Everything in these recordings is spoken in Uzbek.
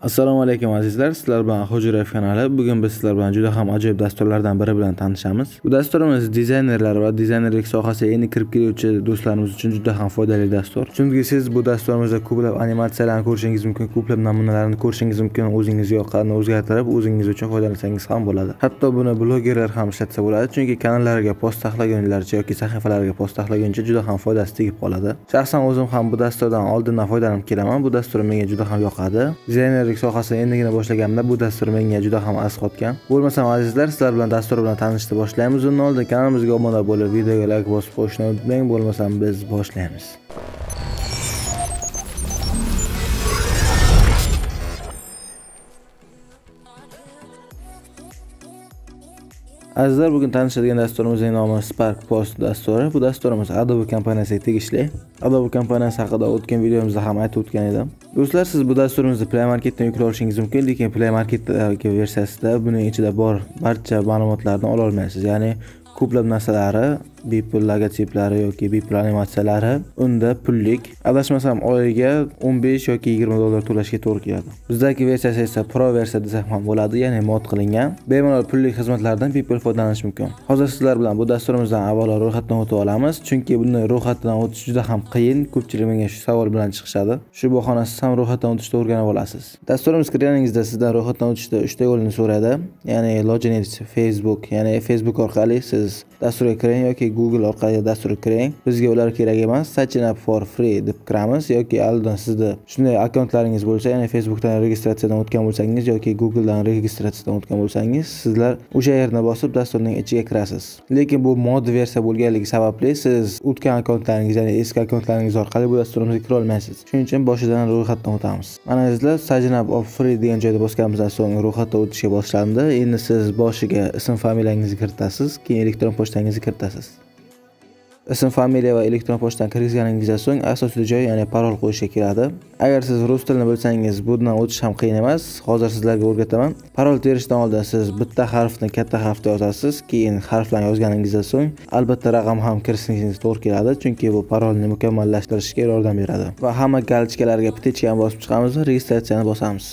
assalomu alaykum azizlar. Sizlar bilan xo'jayev kanali. Bugun biz sizlar bilan juda ham ajoyib dasturlardan biri bilan tanishamiz. Bu dasturimiz dizaynerlar va dizaynerlik sohasiga endi kirib keluvchi do'stlarimiz uchun juda ham foydali dastur. Chunki siz bu dasturimizda ko'plab animatsiyalarni ko'rishingiz mumkin ko'plab namunalarni ko'rishingiz mumkin o'zingizga yoqqanini o'zgartirib o'zingiz uchun foydalansangiz ham bo'ladi. Hatto buni blogerlar ham ishlatsa bo'ladi chunki kanallariga post taxlagunlaricha yoki sahifalariga post taxlaguncha juda ham foydasi tegib qoladi. Shaxsan o'zim ham bu dasturdan oldindan foydalanib kelaman. Bu dastur menga juda ham yoqadi. Dizayner dizaynerlik sohasini endigina boshlaganimda bu dastur menga juda ham asqotgan bo'lmasam azizlar sizlar bilan dastur bilan tanishishni boshlaymiz. Undan oldin kanalimizga obuna bo'lib videoga layk bosib qo'yishni unutmang. Bo'lmasam biz boshlaymiz. Azizlar bugun tanishadigan dasturimizning nomi spark post dasturi. Bu dasturimiz adobe kompaniyasiga tegishli. Adobe kompaniyasi haqida o'tgan videomizda ham aytib o'tgan edim. Do'stlar siz bu dasturimizni play marketdan yuklab olishingiz mumkin lekin play marketdagi versiyasida buning ichida bor barcha ma'lumotlarni ola olmaysiz ya'ni ko'plab narsalari bepul logotiplari yoki bepul animatsiyalari unda pullik. Adashmasam oyiga 15 yoki 20 dollar to'lashga to'g'ri keladi. Bizdagi versiyasi esa pro versiya desak ham bo'ladi ya'ni mod qilingan. Bemalol pullik xizmatlardan bepul foydalanish mumkin. Hozir sizlar bilan bu dasturimizdan avvalo ro'yxatdan o'tib olamiz chunki bunday ro'yxatdan o'tish juda ham qiyin ko'pchilik menga shu savol bilan chiqishadi. Shu bahona siz ham ro'yxatdan o'tishni o'rganib olasiz. Dasturimiz kirganingizda sizdan ro'yxatdan o'tishda uchta yo'lni so'radi ya'ni login facebook ya'ni facebook orqali siz dasturga kiring yoki google orqali dasturga kiring. Bizga ular kerak emas sign up for free deb kiramiz yoki oldin sizda shunday akkauntlaringiz bo'lsa ya'ni facebookdan registratsiyadan o'tgan bo'lsangiz yoki googledan registratsiyadan o'tgan bo'lsangiz sizlar o'sha yerni bosib dasturning ichiga kirasiz. Lekin bu mod versiya bo'lganligi sababli siz o'tgan akkauntlaringiz ya'ni eski akkauntlaringiz orqali bu dasturimizga kira olmaysiz. Shuning uchun boshidan ro'yxatdan o'tamiz. Mana sizlar sign up of free degan joyda bosganimizdan so'ng ro'yxatdan o'tishga boshlandi. Endi siz boshiga ism familiyangizni kiritasiz keyin elektron pochtangizni kiritasiz. Ism familiya va elektron pochtani kirgizganingizdan so'ng asosiy joy ya'ni parol qo'yishga keladi. Agar siz rus tilini bilsangiz bundan o'tish ham qiyin emas. Hozir sizlarga o'rgataman. Parol terishdan oldin siz bitta harfni katta harfda yozasiz keyin harflarni yozganingizdan so'ng albatta raqam ham kirishingiz to'g'ri keladi chunki bu parolni mukammallashtirishga yordam beradi. Va hamma galochkalarga птичкani bosib chiqamiz va registratsiyani bosamiz.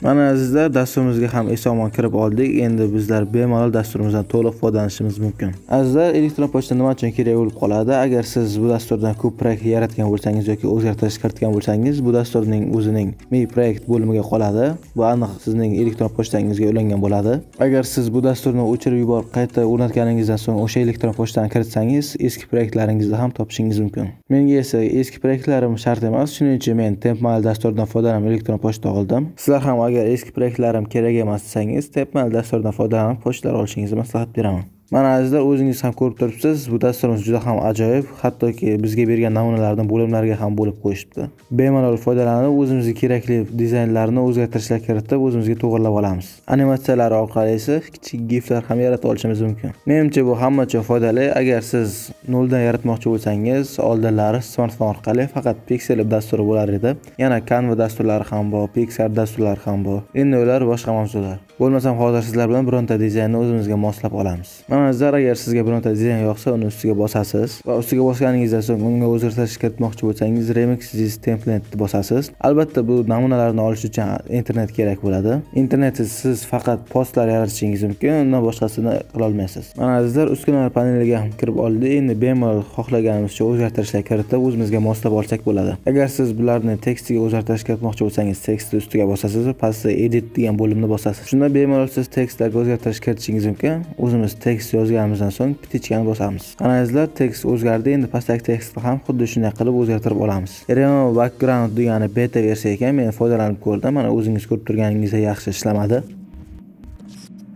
Mana azizlar dasturimizga ham eson omon kirib oldik. Endi bizlar bemalol dasturimizdan to'liq foydalanishimiz mumkin. Azizlar elektron pochta nima uchun kerak bo'lib qoladi? Agar siz bu dasturdan ko'p proyekt yaratgan bo'lsangiz yoki o'zgartirish kiritgan bo'lsangiz bu dasturning o'zining mi proyekt bo'limiga qoladi. Bu aniq sizning elektron pochtangizga ulangan bo'ladi. Agar siz bu dasturni o'chirib yuborib qayta o'rnatganingizdan so'ng o'sha elektron pochtani kiritsangiz eski proyektlaringizni ham topishingiz mumkin. Menga esa eski proyektlarim shart emas. Shuning uchun men tempmal dasturdan foydalanib elektron pochta oldim. Sizlar ham agar eski proyektlarim kerak emas desangiz stepmail dasturdan foydalanib pochtalar olishingizni maslahat beraman. Mana azizlar o'zingiz ham ko'rib turibsiz bu dasturimiz juda ham ajoyib hattoki bizga bergan namunalarni bo'limlarga ham bo'lib qo'yishibdi. Bemalol foydalanib o'zimizga kerakli dizaynlarni o'zgartirishlar kiritib o'zimizga to'g'irlab olamiz. Animatsiyalar orqali esa kichik giflar ham yarata olishimiz mumkin. Menimcha bu hamma uchun foydali. Agar siz noldan yaratmoqchi bo'lsangiz oldinlari smartfon orqali faqat pixel dasturi bo'lar edi. Yana canva dasturlari ham bor pixar dasturlari ham bor. Endi ular boshqa mavzular. Bo'lmasam hozir sizlar bilan bironta dizaynni o'zimizga moslab olamiz. Mana sizlar agar sizga bironta dizayn yoqsa uni ustiga bosasiz. Va ustiga bosganingizdan so'ng unga o'zgartirish kiritmoqchi bo'lsangiz remix this template bosasiz. Albatta bu namunalarni olish uchun internet kerak bo'ladi. Internetsiz siz faqat postlar yaratishingiz mumkin undan boshqasini qilolmaysiz. Mana azizlar uskunalar paneliga ham kirib oldik endi bemalol xohlaganimizcha o'zgartirishlar kiritib o'zimizga moslab olsak bo'ladi. Agar siz bularni tekstiga o'zgartirish kiritmoqchi bo'lsangiz tekstni ustiga bosasiz va pastda edit degan bo'limni bosasiz. Shunda bemalol siz tekstlarga o'zgartirish kiritishingiz mumkin. O'zimiz tekst yozganimizdan so'ng petichkani bosamiz. Analizlar tekst o'zgardi endi pastdagi tekstni ham xuddi shunday qilib o'zgartirib olamiz. Remo background degani beta versiya ekan men foydalanib ko'rdim mana o'zingiz ko'rib turganingizdek yaxshi ishlamadi.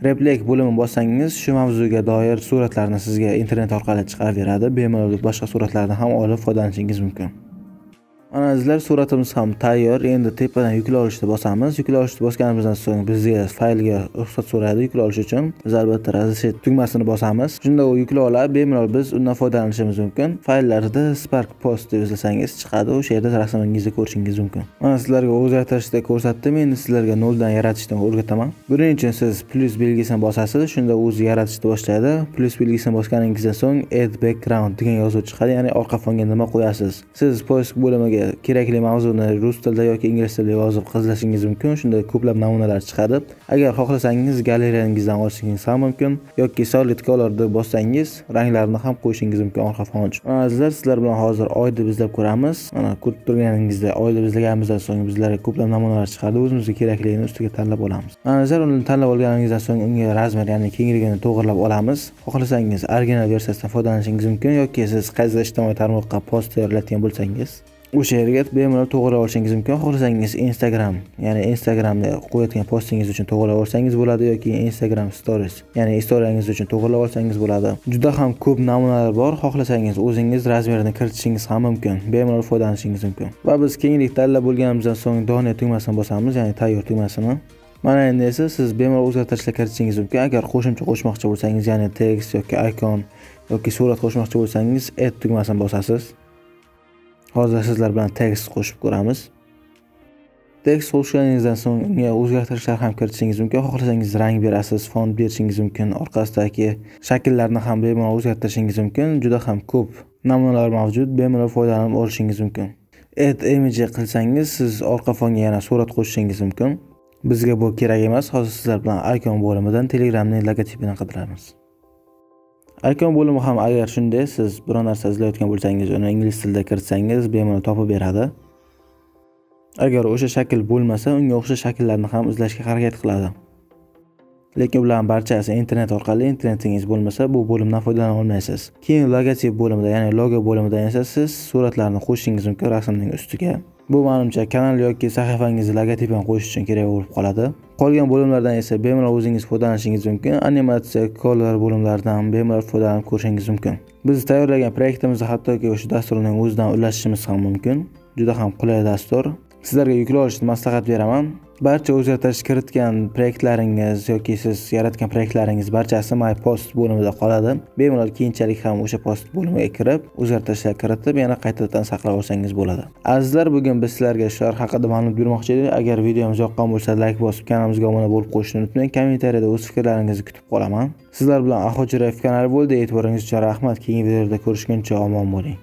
Replek bo'limini bossangiz shu mavzuga doir suratlarni sizga internet orqali chiqarib beradi bemalol boshqa suratlarni ham olib foydalanishingiz mumkin. Mana sizlar suratimiz ham tayyor. Endi tepadan yukla olishni bosamiz. Yukla olishni bosganimizdan so'ng bizga faylga ruxsat so'raydi yukla olish uchun. Biz albatta разрешить tugmasini bosamiz. Shunda u yukla oladi. Bemalol biz undan foydalanishimiz mumkin. Fayllarda spark post deb izlasangiz chiqadi. O'sha yerda rasmingizni ko'rishingiz mumkin. Mana sizlarga o'zgartirishda ko'rsatdim. Endi sizlarga noldan yaratishni o'rgataman buning uchun siz plyus belgisini bosasiz. Shunda o'zi yaratishni boshlaydi. Plyus belgisini bosganingizdan so'ng add background degan yozuv chiqadi. Ya'ni orqa fonga nima qo'yasiz? Siz poisk bo'limiga kerakli mavzuni rus tilida yoki ingliz tilida yozib qidirishingiz mumkin. Shunda ko'plab namunalar chiqadi agar xohlasangiz galereyangizdan olishingiz ham mumkin yoki solid deb bossangiz ranglarni ham qo'yishingiz mumkin orqa fon uchun azizlar sizlar bilan hozir oyni bizlab ko'ramiz. Mana ko'rib turganingizdek deb bizlaganimizdan so'ng bizlarga ko'plab namunalar chiqadi o'zimizga kerakligini ustiga tanlab olamiz. Azizlar uni tanlab olganingizdan so'ng unga razmer ya'ni kengligini to'g'irlab olamiz. Xohlasangiz original versiyasidan foydalanishingiz mumkin yoki siz qaysi ijtimoiy tarmoqqa post tayyorlayotgan bo'lsangiz o'sha yerga bemalol to'g'irlab olishingiz mumkin xohlasangiz instagram ya'ni instagramda qo'yayotgan postingiz uchun to'g'irlab olsangiz bo'ladi yoki instagram stories ya'ni istoriyangiz uchun to'g'irlab olsangiz bo'ladi. Juda ham ko'p namunalar bor xohlasangiz o'zingiz razmerini kiritishingiz ham mumkin bemalol foydalanishingiz mumkin. Va biz kenglik tanlab bo'lganimizdan so'ng doniya tugmasini bosamiz ya'ni tayyor tugmasini. Mana endi esa siz bemalol o'zgartirishlar kiritishingiz mumkin. Agar qo'shimcha qo'shmoqchi bo'lsangiz ya'ni tekst yoki ikon yoki surat qo'shmoqchi bo'lsangiz add tugmasini bosasiz. Hozir sizlar bilan tekst qo'shib ko'ramiz. Tekst qo'shganingizdan so'ng unga o'zgartirishlar ham kiritishingiz mumkin. Xohlasangiz rang berasiz font berishingiz mumkin orqasidagi shakllarni ham bemalol o'zgartirishingiz mumkin. Juda ham ko'p namunalar mavjud bemalol foydalanib olishingiz mumkin. Add image e qilsangiz siz orqa fonga yana surat qo'shishingiz mumkin. Bizga bu kerak emas. Hozir sizlar bilan ikon bo'limidan telegramning logotipini qidiramiz. Ikon bo'limi ham agar shunday siz biror narsa izlayotgan bo'lsangiz uni ingliz tilida kiritsangiz bemalol topib beradi. Agar o'sha shakl bo'lmasa unga o'xshash shakllarni ham izlashga harakat qiladi. Lekin ularni barchasi internet orqali internetingiz bo'lmasa bu bo'limdan foydalana olmaysiz. Keyin logotip bo'limida ya'ni logo bo'limida esa siz suratlarni qo'shishingiz mumkin rasmning ustiga. Bu manimcha kanal yoki sahifangizni logotipini qo'yish uchun kerak bo'lib qoladi. Qolgan bo'limlardan esa bemalol o'zingiz foydalanishingiz mumkin. Animatsiya kollar bo'limlaridan bemalol foydalanib ko'rishingiz mumkin. Biz tayyorlagan proyektimizni hattoki o'sha dasturning o'zidan ulashishimiz ham mumkin. Juda ham qulay dastur. Sizlarga yuklab olishni maslahat beraman. Barcha o'zgartirish kiritgan proyektlaringiz yoki siz yaratgan proyektlaringiz barchasi my post bo'limida qoladi. Bemalol keyinchalik ham o'sha post bo'limiga kirib o'zgartirishlar kiritib yana qaytadan saqlab olsangiz bo'ladi. Azizlar bugun biz sizlarga shular haqida ma'lumot bermoqchi edik. Agar videomiz yoqqan bo'lsa layk bosib kanalimizga obuna bo'lib qo'yishni unutmang. Kommentariyada o'z fikrlaringizni kutib qolaman. Sizlar bilan ahojirayev kanali bo'ldi. E'tiboringiz uchun rahmat. Keyingi videoda ko'rishguncha omon bo'ling.